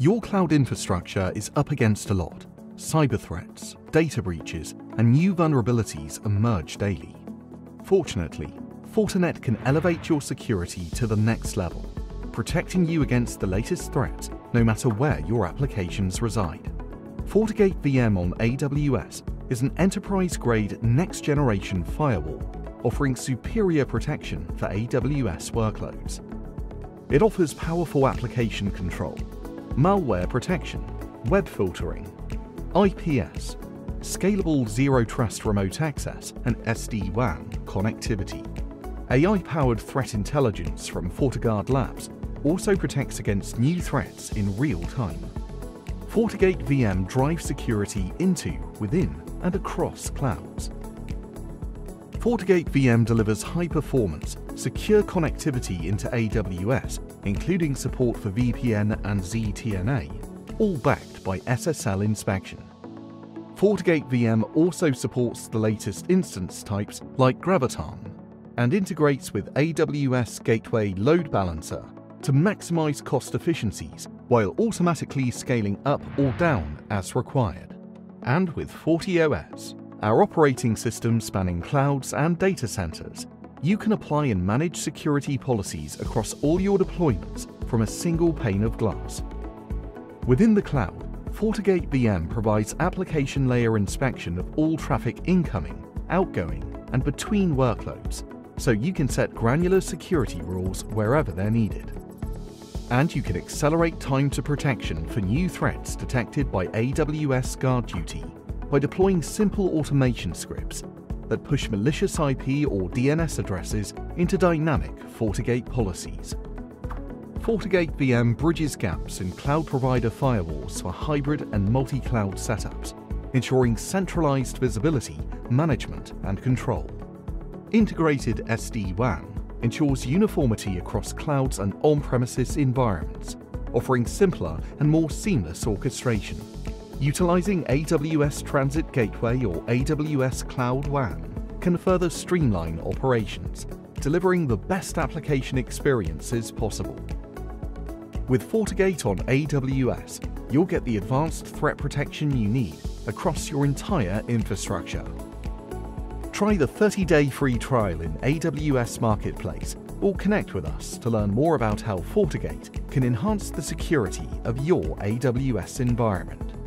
Your cloud infrastructure is up against a lot. Cyber threats, data breaches, and new vulnerabilities emerge daily. Fortunately, Fortinet can elevate your security to the next level, protecting you against the latest threats no matter where your applications reside. FortiGate VM on AWS is an enterprise-grade next-generation firewall offering superior protection for AWS workloads. It offers powerful application control, malware protection, web filtering, IPS, scalable zero trust remote access, and SD WAN connectivity. AI powered threat intelligence from FortiGuard Labs also protects against new threats in real time. FortiGate VM drives security into, within, and across clouds. FortiGate VM delivers high performance, secure connectivity into AWS, including support for VPN and ZTNA, all backed by SSL inspection. FortiGate VM also supports the latest instance types like Graviton and integrates with AWS Gateway Load Balancer to maximize cost efficiencies while automatically scaling up or down as required. And with FortiOS, our operating system spanning clouds and data centers, you can apply and manage security policies across all your deployments from a single pane of glass. Within the cloud, FortiGate VM provides application layer inspection of all traffic incoming, outgoing, and between workloads, so you can set granular security rules wherever they're needed. And you can accelerate time to protection for new threats detected by AWS GuardDuty by deploying simple automation scripts that push malicious IP or DNS addresses into dynamic FortiGate policies. FortiGate VM bridges gaps in cloud provider firewalls for hybrid and multi-cloud setups, ensuring centralized visibility, management, and control. Integrated SD-WAN ensures uniformity across clouds and on-premises environments, offering simpler and more seamless orchestration. Utilizing AWS Transit Gateway or AWS Cloud WAN can further streamline operations, delivering the best application experiences possible. With FortiGate on AWS, you'll get the advanced threat protection you need across your entire infrastructure. Try the 30-day free trial in AWS Marketplace or connect with us to learn more about how FortiGate can enhance the security of your AWS environment.